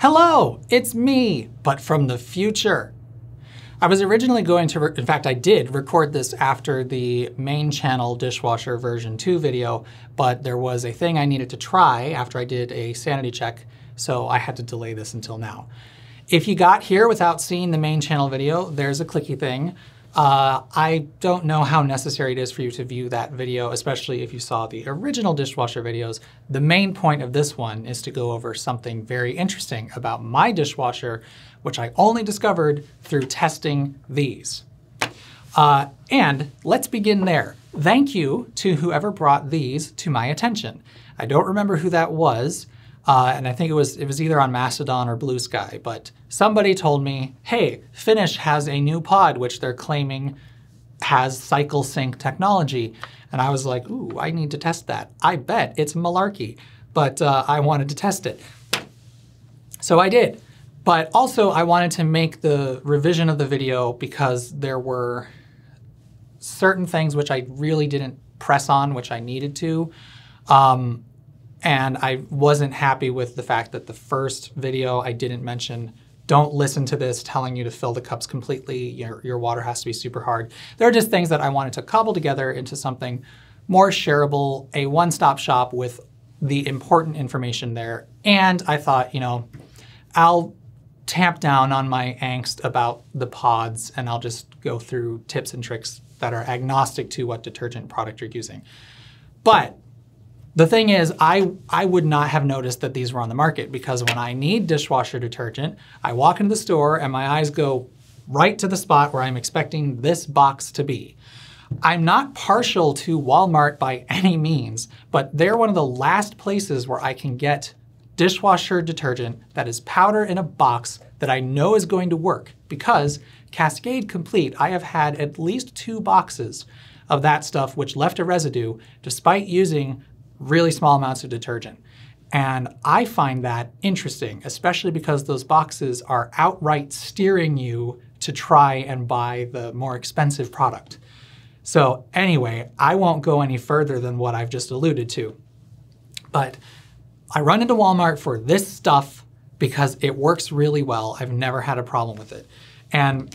Hello, it's me, but from the future. I was originally going to, in fact I did, record this after the main channel dishwasher version 2 video, but there was a thing I needed to try after I did a sanity check, so I had to delay this until now. If you got here without seeing the main channel video, there's a clicky thing. Uh, I don't know how necessary it is for you to view that video, especially if you saw the original dishwasher videos. The main point of this one is to go over something very interesting about my dishwasher, which I only discovered through testing these. Uh, and let's begin there. Thank you to whoever brought these to my attention. I don't remember who that was, uh, and I think it was it was either on Mastodon or Blue Sky, but somebody told me, hey, Finish has a new pod which they're claiming has cycle sync technology. And I was like, ooh, I need to test that. I bet it's malarkey, but uh, I wanted to test it. So I did. But also I wanted to make the revision of the video because there were certain things which I really didn't press on, which I needed to. Um, and I wasn't happy with the fact that the first video I didn't mention don't listen to this telling you to fill the cups completely. Your, your water has to be super hard. There are just things that I wanted to cobble together into something more shareable, a one-stop shop with the important information there. And I thought, you know, I'll tamp down on my angst about the pods and I'll just go through tips and tricks that are agnostic to what detergent product you're using. But the thing is, I, I would not have noticed that these were on the market because when I need dishwasher detergent, I walk into the store and my eyes go right to the spot where I'm expecting this box to be. I'm not partial to Walmart by any means, but they're one of the last places where I can get dishwasher detergent that is powder in a box that I know is going to work because Cascade Complete, I have had at least two boxes of that stuff which left a residue despite using really small amounts of detergent. And I find that interesting, especially because those boxes are outright steering you to try and buy the more expensive product. So anyway, I won't go any further than what I've just alluded to. But I run into Walmart for this stuff because it works really well. I've never had a problem with it. And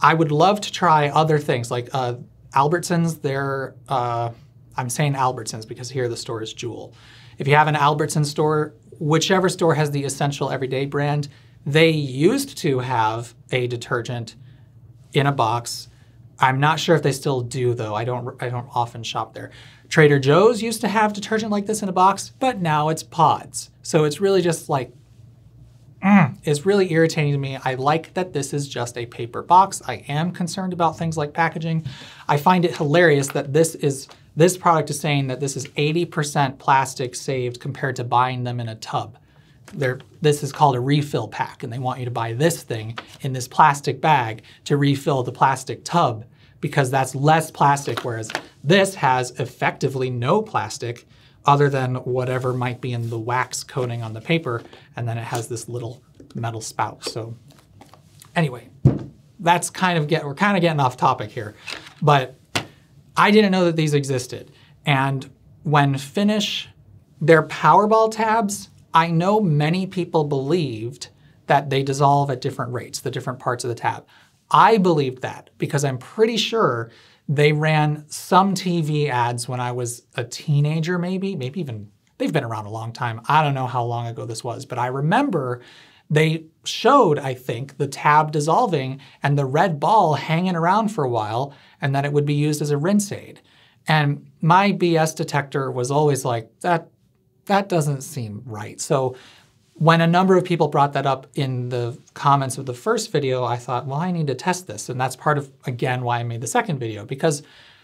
I would love to try other things like uh, Albertsons, their uh, I'm saying Albertsons because here the store is Jewel. If you have an Albertsons store, whichever store has the Essential Everyday brand, they used to have a detergent in a box. I'm not sure if they still do though. I don't I don't often shop there. Trader Joe's used to have detergent like this in a box, but now it's pods. So it's really just like mm, it's really irritating to me. I like that this is just a paper box. I am concerned about things like packaging. I find it hilarious that this is this product is saying that this is 80% plastic saved compared to buying them in a tub. They're, this is called a refill pack, and they want you to buy this thing in this plastic bag to refill the plastic tub because that's less plastic, whereas this has effectively no plastic other than whatever might be in the wax coating on the paper, and then it has this little metal spout. So anyway, that's kind of get, we're kind of getting off topic here, but I didn't know that these existed. And when Finish their Powerball tabs, I know many people believed that they dissolve at different rates, the different parts of the tab. I believed that because I'm pretty sure they ran some TV ads when I was a teenager, maybe, maybe even, they've been around a long time. I don't know how long ago this was, but I remember they showed, I think, the tab dissolving and the red ball hanging around for a while and that it would be used as a rinse aid. And my BS detector was always like, that, that doesn't seem right. So when a number of people brought that up in the comments of the first video, I thought, well, I need to test this. And that's part of, again, why I made the second video, because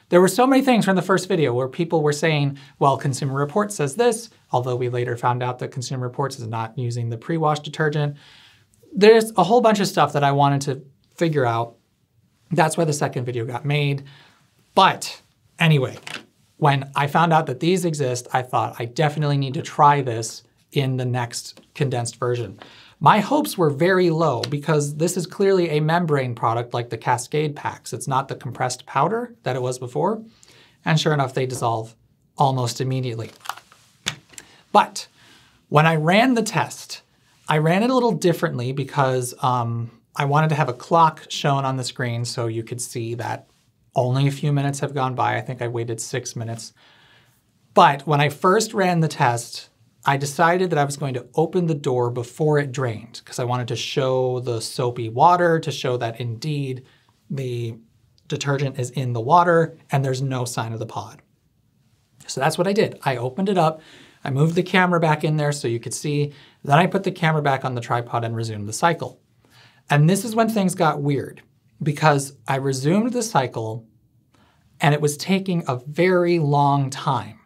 there were so many things from the first video where people were saying, well, Consumer Reports says this, although we later found out that Consumer Reports is not using the pre-wash detergent. There's a whole bunch of stuff that I wanted to figure out that's why the second video got made. But anyway, when I found out that these exist, I thought I definitely need to try this in the next condensed version. My hopes were very low because this is clearly a membrane product like the Cascade packs. It's not the compressed powder that it was before. And sure enough, they dissolve almost immediately. But when I ran the test, I ran it a little differently because um, I wanted to have a clock shown on the screen so you could see that only a few minutes have gone by. I think I waited six minutes. But when I first ran the test, I decided that I was going to open the door before it drained because I wanted to show the soapy water to show that indeed the detergent is in the water and there's no sign of the pod. So that's what I did. I opened it up, I moved the camera back in there so you could see, then I put the camera back on the tripod and resumed the cycle. And this is when things got weird because I resumed the cycle and it was taking a very long time.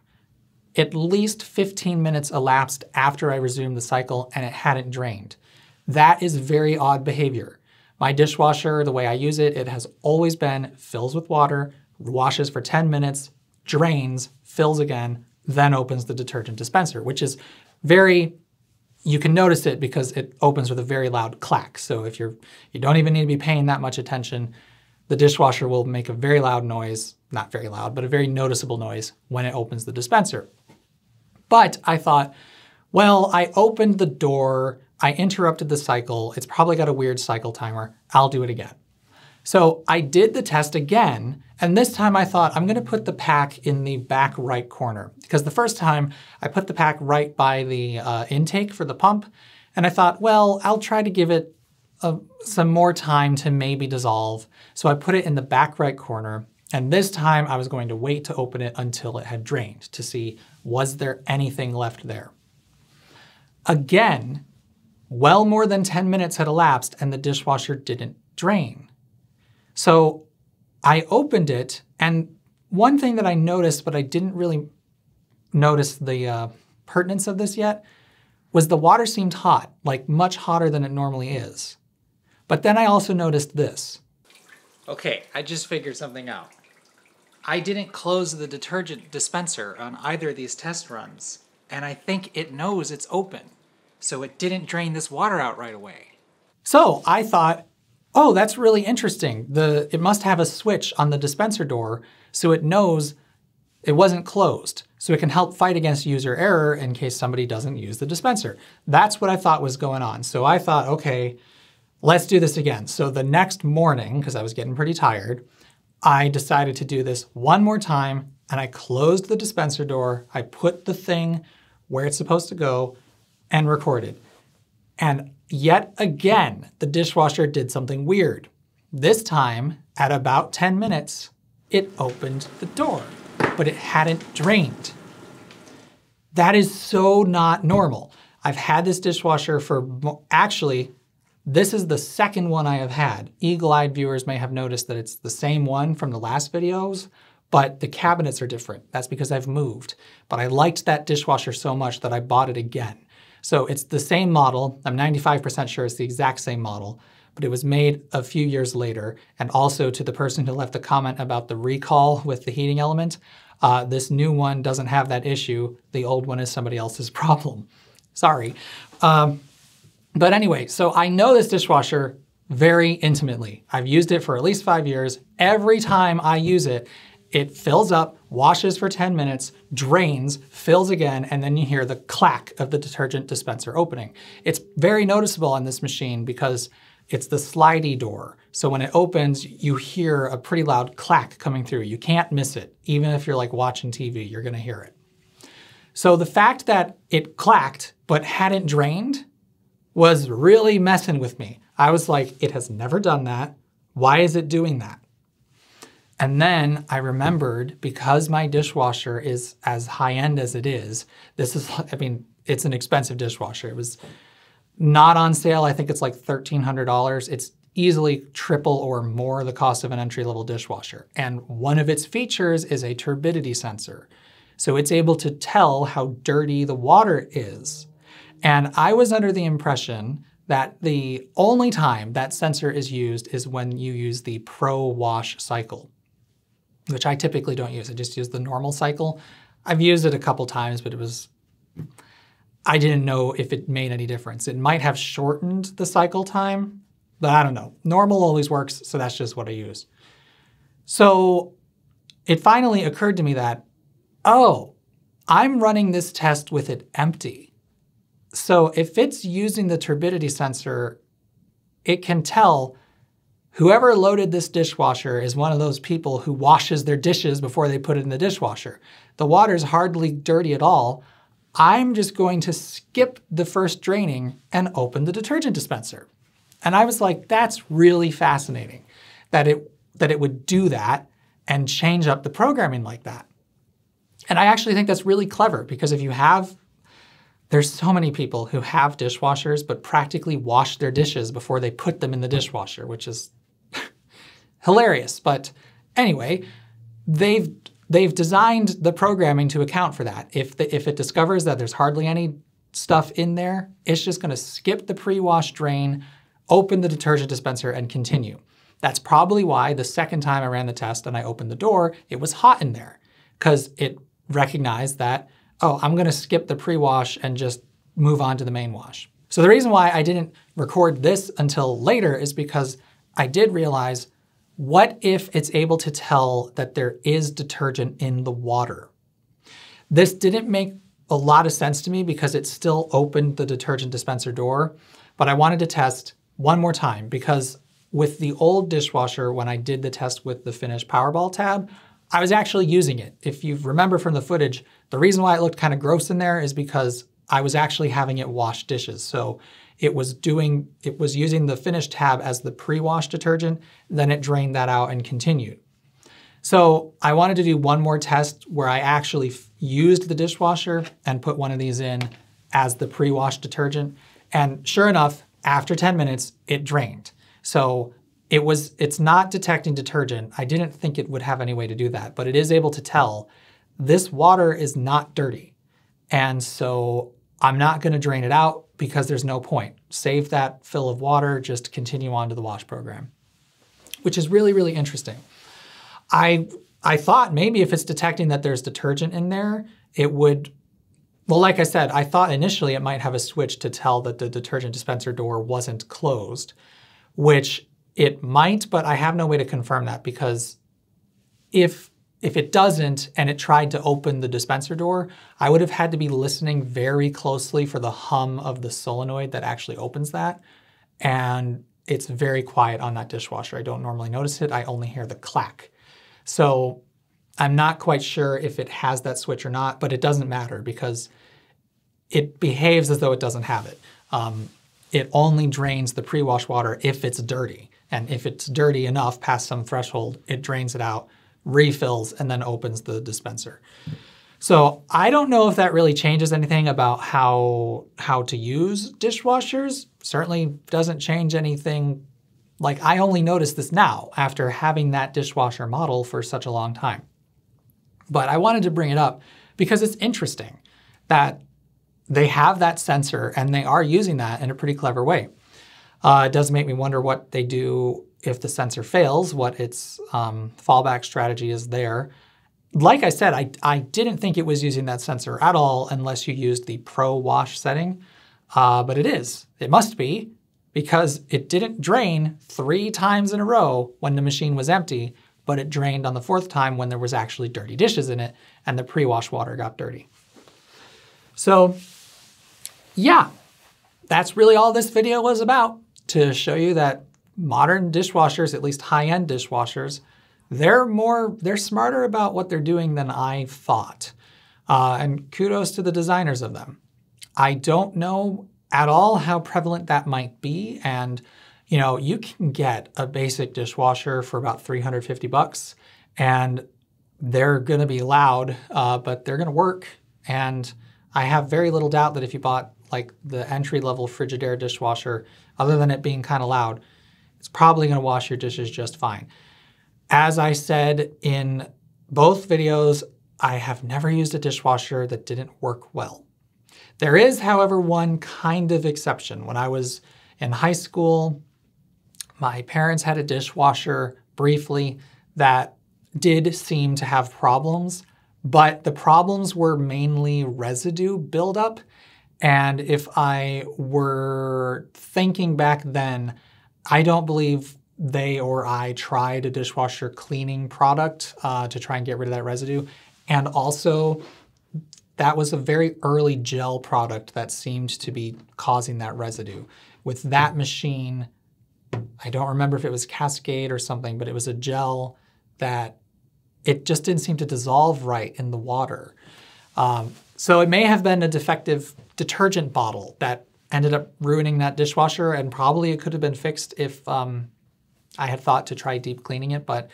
At least 15 minutes elapsed after I resumed the cycle and it hadn't drained. That is very odd behavior. My dishwasher, the way I use it, it has always been fills with water, washes for 10 minutes, drains, fills again, then opens the detergent dispenser, which is very you can notice it because it opens with a very loud clack. So if you're you don't even need to be paying that much attention, the dishwasher will make a very loud noise, not very loud, but a very noticeable noise when it opens the dispenser. But I thought, well, I opened the door, I interrupted the cycle, it's probably got a weird cycle timer, I'll do it again. So I did the test again, and this time I thought I'm gonna put the pack in the back right corner. Because the first time I put the pack right by the uh, intake for the pump, and I thought, well, I'll try to give it a, some more time to maybe dissolve. So I put it in the back right corner, and this time I was going to wait to open it until it had drained to see was there anything left there. Again, well more than 10 minutes had elapsed and the dishwasher didn't drain. So I opened it, and one thing that I noticed, but I didn't really notice the uh, pertinence of this yet, was the water seemed hot, like much hotter than it normally is. But then I also noticed this. Okay, I just figured something out. I didn't close the detergent dispenser on either of these test runs, and I think it knows it's open, so it didn't drain this water out right away. So I thought, oh, that's really interesting. The, it must have a switch on the dispenser door so it knows it wasn't closed, so it can help fight against user error in case somebody doesn't use the dispenser. That's what I thought was going on. So I thought, okay, let's do this again. So the next morning, because I was getting pretty tired, I decided to do this one more time and I closed the dispenser door, I put the thing where it's supposed to go, and recorded. And yet again, the dishwasher did something weird. This time, at about 10 minutes, it opened the door, but it hadn't drained. That is so not normal. I've had this dishwasher for, actually, this is the second one I have had. Eagle-eyed viewers may have noticed that it's the same one from the last videos, but the cabinets are different. That's because I've moved. But I liked that dishwasher so much that I bought it again. So it's the same model. I'm 95% sure it's the exact same model, but it was made a few years later. And also to the person who left the comment about the recall with the heating element, uh, this new one doesn't have that issue. The old one is somebody else's problem. Sorry. Um, but anyway, so I know this dishwasher very intimately. I've used it for at least five years. Every time I use it, it fills up, washes for 10 minutes, drains, fills again, and then you hear the clack of the detergent dispenser opening. It's very noticeable on this machine because it's the slidey door. So when it opens, you hear a pretty loud clack coming through. You can't miss it. Even if you're like watching TV, you're gonna hear it. So the fact that it clacked but hadn't drained was really messing with me. I was like, it has never done that. Why is it doing that? And then I remembered because my dishwasher is as high end as it is, this is, I mean, it's an expensive dishwasher. It was not on sale. I think it's like $1,300. It's easily triple or more the cost of an entry level dishwasher. And one of its features is a turbidity sensor. So it's able to tell how dirty the water is. And I was under the impression that the only time that sensor is used is when you use the Pro Wash cycle which I typically don't use. I just use the normal cycle. I've used it a couple times, but it was, I didn't know if it made any difference. It might have shortened the cycle time, but I don't know. Normal always works, so that's just what I use. So it finally occurred to me that, oh, I'm running this test with it empty. So if it's using the turbidity sensor, it can tell whoever loaded this dishwasher is one of those people who washes their dishes before they put it in the dishwasher. The water's hardly dirty at all. I'm just going to skip the first draining and open the detergent dispenser. And I was like, that's really fascinating that it, that it would do that and change up the programming like that. And I actually think that's really clever because if you have, there's so many people who have dishwashers but practically wash their dishes before they put them in the dishwasher, which is hilarious. But anyway, they've they've designed the programming to account for that. If the, if it discovers that there's hardly any stuff in there, it's just going to skip the pre-wash drain, open the detergent dispenser, and continue. That's probably why the second time I ran the test and I opened the door, it was hot in there because it recognized that, oh, I'm to skip the pre-wash and just move on to the main wash. So the reason why I didn't record this until later is because I did realize what if it's able to tell that there is detergent in the water? This didn't make a lot of sense to me because it still opened the detergent dispenser door, but I wanted to test one more time because with the old dishwasher, when I did the test with the Finish Powerball tab, I was actually using it. If you remember from the footage, the reason why it looked kind of gross in there is because I was actually having it wash dishes. So it was doing, it was using the Finish tab as the pre-wash detergent, then it drained that out and continued. So I wanted to do one more test where I actually used the dishwasher and put one of these in as the pre-wash detergent. And sure enough, after 10 minutes, it drained. So it was, it's not detecting detergent. I didn't think it would have any way to do that, but it is able to tell this water is not dirty. And so I'm not gonna drain it out because there's no point. Save that fill of water, just continue on to the wash program, which is really, really interesting. I, I thought maybe if it's detecting that there's detergent in there, it would well, like I said, I thought initially it might have a switch to tell that the detergent dispenser door wasn't closed which it might, but I have no way to confirm that because if if it doesn't and it tried to open the dispenser door, I would have had to be listening very closely for the hum of the solenoid that actually opens that. And it's very quiet on that dishwasher. I don't normally notice it. I only hear the clack. So I'm not quite sure if it has that switch or not, but it doesn't matter because it behaves as though it doesn't have it. Um, it only drains the pre-wash water if it's dirty. And if it's dirty enough past some threshold, it drains it out, refills, and then opens the dispenser. So I don't know if that really changes anything about how, how to use dishwashers. Certainly doesn't change anything. Like I only noticed this now after having that dishwasher model for such a long time. But I wanted to bring it up because it's interesting that they have that sensor and they are using that in a pretty clever way. Uh, it does make me wonder what they do if the sensor fails, what its um, fallback strategy is there. Like I said, I, I didn't think it was using that sensor at all unless you used the Pro Wash setting, uh, but it is. It must be because it didn't drain three times in a row when the machine was empty, but it drained on the fourth time when there was actually dirty dishes in it and the pre-wash water got dirty. So yeah, that's really all this video was about, to show you that modern dishwashers, at least high-end dishwashers, they're more, they're smarter about what they're doing than I thought. Uh, and kudos to the designers of them. I don't know at all how prevalent that might be. And, you know, you can get a basic dishwasher for about 350 bucks and they're gonna be loud, uh, but they're gonna work. And I have very little doubt that if you bought like the entry-level Frigidaire dishwasher, other than it being kind of loud, it's probably going to wash your dishes just fine. As I said in both videos, I have never used a dishwasher that didn't work well. There is, however, one kind of exception. When I was in high school, my parents had a dishwasher briefly that did seem to have problems, but the problems were mainly residue buildup and if I were thinking back then, I don't believe they or I tried a dishwasher cleaning product uh, to try and get rid of that residue. And also, that was a very early gel product that seemed to be causing that residue. With that machine, I don't remember if it was Cascade or something, but it was a gel that it just didn't seem to dissolve right in the water. Um, so it may have been a defective detergent bottle that ended up ruining that dishwasher, and probably it could have been fixed if um, I had thought to try deep cleaning it. But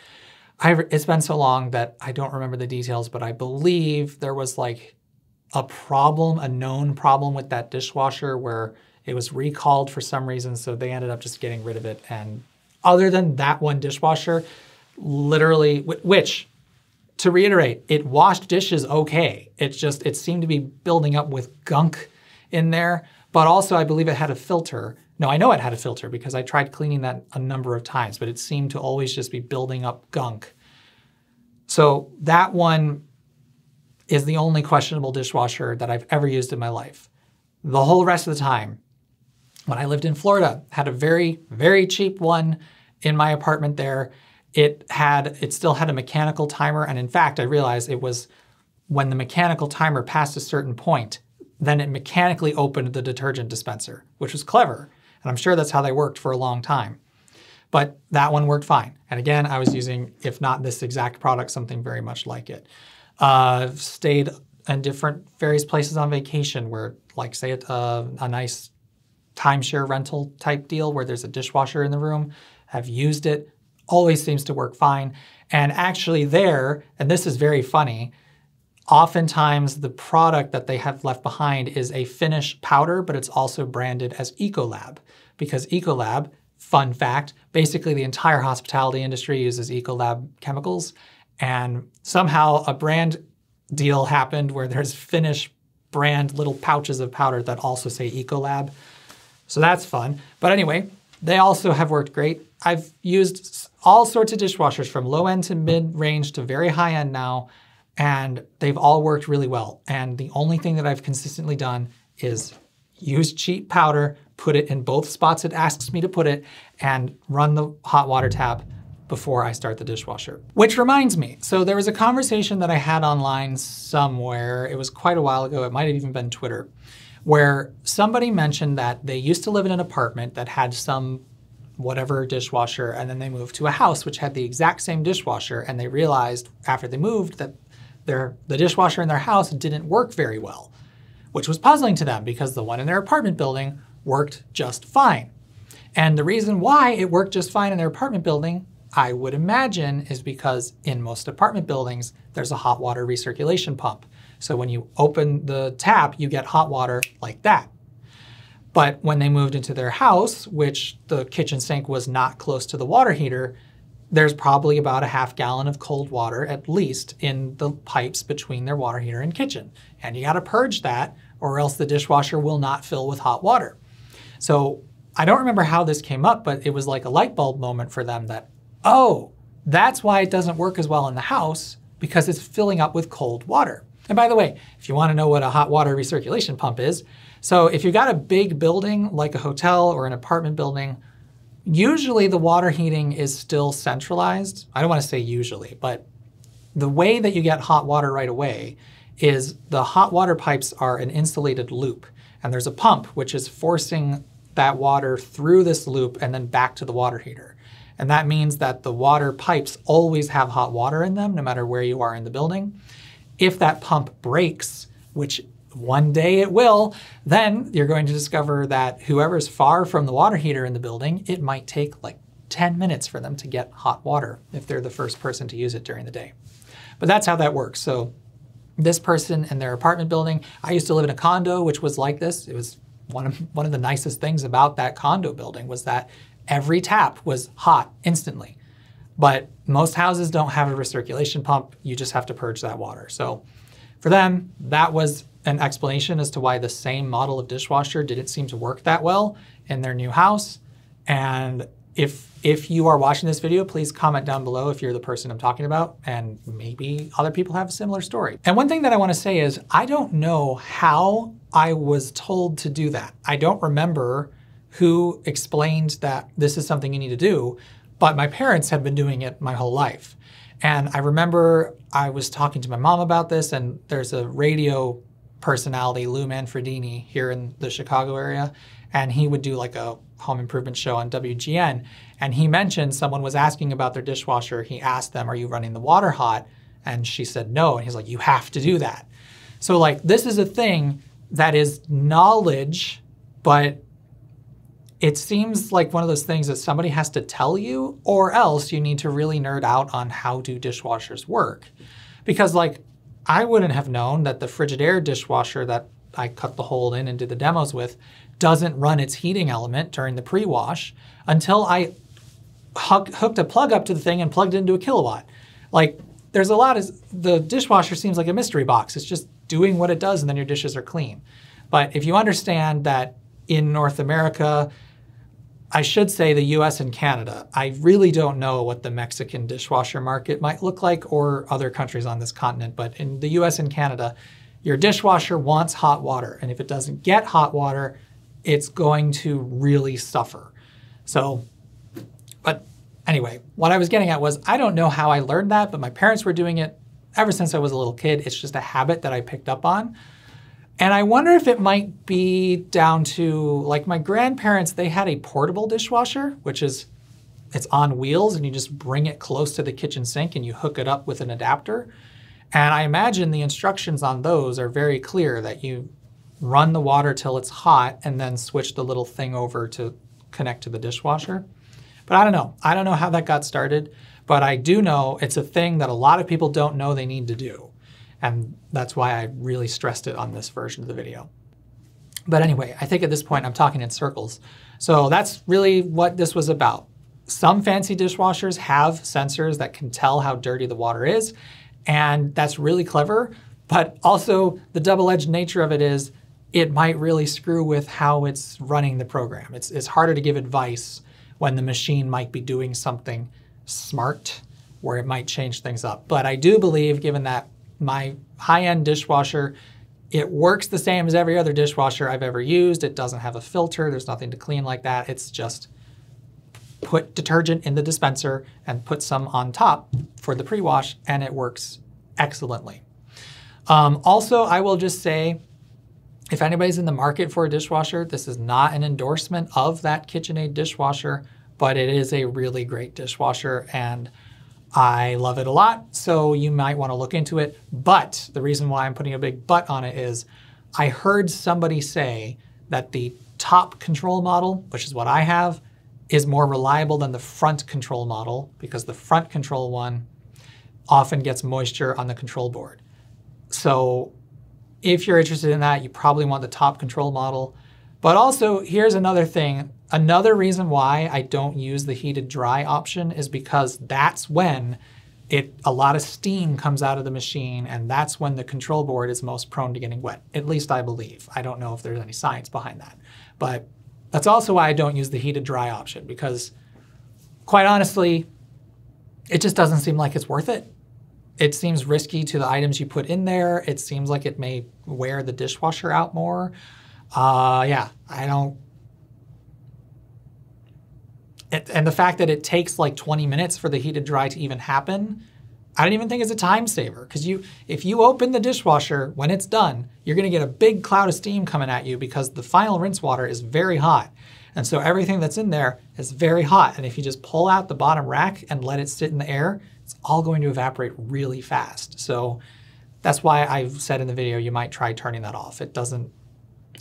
I, it's been so long that I don't remember the details, but I believe there was like a problem, a known problem with that dishwasher where it was recalled for some reason, so they ended up just getting rid of it. And other than that one dishwasher, literally, which to reiterate, it washed dishes okay. It just, it seemed to be building up with gunk in there. But also, I believe it had a filter. No, I know it had a filter because I tried cleaning that a number of times, but it seemed to always just be building up gunk. So that one is the only questionable dishwasher that I've ever used in my life. The whole rest of the time, when I lived in Florida, had a very, very cheap one in my apartment there. It had, it still had a mechanical timer. And in fact, I realized it was when the mechanical timer passed a certain point, then it mechanically opened the detergent dispenser, which was clever. And I'm sure that's how they worked for a long time. But that one worked fine. And again, I was using, if not this exact product, something very much like it. Uh, stayed in different various places on vacation where, like, say, a, uh, a nice timeshare rental type deal where there's a dishwasher in the room. Have used it, always seems to work fine. And actually, there, and this is very funny, Oftentimes, the product that they have left behind is a finish powder, but it's also branded as Ecolab because Ecolab, fun fact, basically the entire hospitality industry uses Ecolab chemicals. And somehow a brand deal happened where there's Finish brand little pouches of powder that also say Ecolab. So that's fun. But anyway, they also have worked great. I've used all sorts of dishwashers from low end to mid range to very high end now and they've all worked really well. And the only thing that I've consistently done is use cheap powder, put it in both spots it asks me to put it, and run the hot water tap before I start the dishwasher. Which reminds me, so there was a conversation that I had online somewhere, it was quite a while ago, it might have even been Twitter, where somebody mentioned that they used to live in an apartment that had some whatever dishwasher, and then they moved to a house which had the exact same dishwasher, and they realized after they moved that their, the dishwasher in their house didn't work very well, which was puzzling to them because the one in their apartment building worked just fine. And the reason why it worked just fine in their apartment building, I would imagine, is because in most apartment buildings, there's a hot water recirculation pump. So when you open the tap, you get hot water like that. But when they moved into their house, which the kitchen sink was not close to the water heater, there's probably about a half gallon of cold water at least in the pipes between their water heater and kitchen. And you gotta purge that or else the dishwasher will not fill with hot water. So I don't remember how this came up, but it was like a light bulb moment for them that, oh, that's why it doesn't work as well in the house because it's filling up with cold water. And by the way, if you wanna know what a hot water recirculation pump is, so if you've got a big building like a hotel or an apartment building, Usually the water heating is still centralized. I don't want to say usually, but the way that you get hot water right away is the hot water pipes are an insulated loop. And there's a pump which is forcing that water through this loop and then back to the water heater. And that means that the water pipes always have hot water in them, no matter where you are in the building. If that pump breaks, which one day it will, then you're going to discover that whoever's far from the water heater in the building, it might take like 10 minutes for them to get hot water if they're the first person to use it during the day. But that's how that works. So this person in their apartment building, I used to live in a condo which was like this. It was one of, one of the nicest things about that condo building was that every tap was hot instantly. But most houses don't have a recirculation pump. You just have to purge that water. So for them, that was an explanation as to why the same model of dishwasher didn't seem to work that well in their new house. And if if you are watching this video, please comment down below if you're the person I'm talking about, and maybe other people have a similar story. And one thing that I want to say is I don't know how I was told to do that. I don't remember who explained that this is something you need to do, but my parents have been doing it my whole life. And I remember I was talking to my mom about this, and there's a radio personality, Lou Manfredini, here in the Chicago area. And he would do like a home improvement show on WGN. And he mentioned someone was asking about their dishwasher. He asked them, Are you running the water hot? And she said no. And he's like, You have to do that. So, like, this is a thing that is knowledge, but it seems like one of those things that somebody has to tell you, or else you need to really nerd out on how do dishwashers work. Because, like, I wouldn't have known that the Frigidaire dishwasher that I cut the hole in and did the demos with doesn't run its heating element during the pre-wash until I hooked a plug up to the thing and plugged it into a Kill A Watt. Like, there's a lot of, the dishwasher seems like a mystery box. It's just doing what it does and then your dishes are clean. But if you understand that in North America, I should say the US and Canada. I really don't know what the Mexican dishwasher market might look like or other countries on this continent, but in the US and Canada, your dishwasher wants hot water. And if it doesn't get hot water, it's going to really suffer. So, but anyway, what I was getting at was I don't know how I learned that, but my parents were doing it ever since I was a little kid. It's just a habit that I picked up on. And I wonder if it might be down to like my grandparents, they had a portable dishwasher, which is it's on wheels and you just bring it close to the kitchen sink and you hook it up with an adapter. And I imagine the instructions on those are very clear that you run the water till it's hot and then switch the little thing over to connect to the dishwasher. But I don't know. I don't know how that got started, but I do know it's a thing that a lot of people don't know they need to do. And that's why I really stressed it on this version of the video. But anyway, I think at this point I'm talking in circles. So that's really what this was about. Some fancy dishwashers have sensors that can tell how dirty the water is, and that's really clever. But also, the double edged nature of it is it might really screw with how it's running the program. It's, it's harder to give advice when the machine might be doing something smart where it might change things up. But I do believe, given that my high-end dishwasher, it works the same as every other dishwasher I've ever used. It doesn't have a filter. There's nothing to clean like that. It's just put detergent in the dispenser and put some on top for the pre-wash, and it works excellently. Um, also, I will just say, if anybody's in the market for a dishwasher, this is not an endorsement of that KitchenAid dishwasher, but it is a really great dishwasher, and I love it a lot, so you might want to look into it. But the reason why I'm putting a big but on it is I heard somebody say that the top control model, which is what I have, is more reliable than the front control model because the front control one often gets moisture on the control board. So if you're interested in that, you probably want the top control model. But also, here's another thing Another reason why I don't use the heated dry option is because that's when it a lot of steam comes out of the machine and that's when the control board is most prone to getting wet. At least I believe. I don't know if there's any science behind that. But that's also why I don't use the heated dry option because quite honestly, it just doesn't seem like it's worth it. It seems risky to the items you put in there. It seems like it may wear the dishwasher out more. Uh, yeah, I don't and the fact that it takes like 20 minutes for the heated dry to even happen, I don't even think it's a time saver because you, if you open the dishwasher when it's done, you're going to get a big cloud of steam coming at you because the final rinse water is very hot. And so everything that's in there is very hot. And if you just pull out the bottom rack and let it sit in the air, it's all going to evaporate really fast. So that's why I've said in the video, you might try turning that off. It doesn't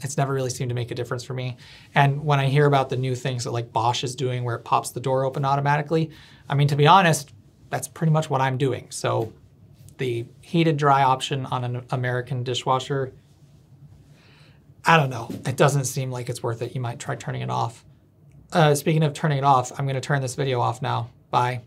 it's never really seemed to make a difference for me. And when I hear about the new things that like Bosch is doing where it pops the door open automatically, I mean, to be honest, that's pretty much what I'm doing. So the heated dry option on an American dishwasher, I don't know. It doesn't seem like it's worth it. You might try turning it off. Uh, speaking of turning it off, I'm going to turn this video off now. Bye.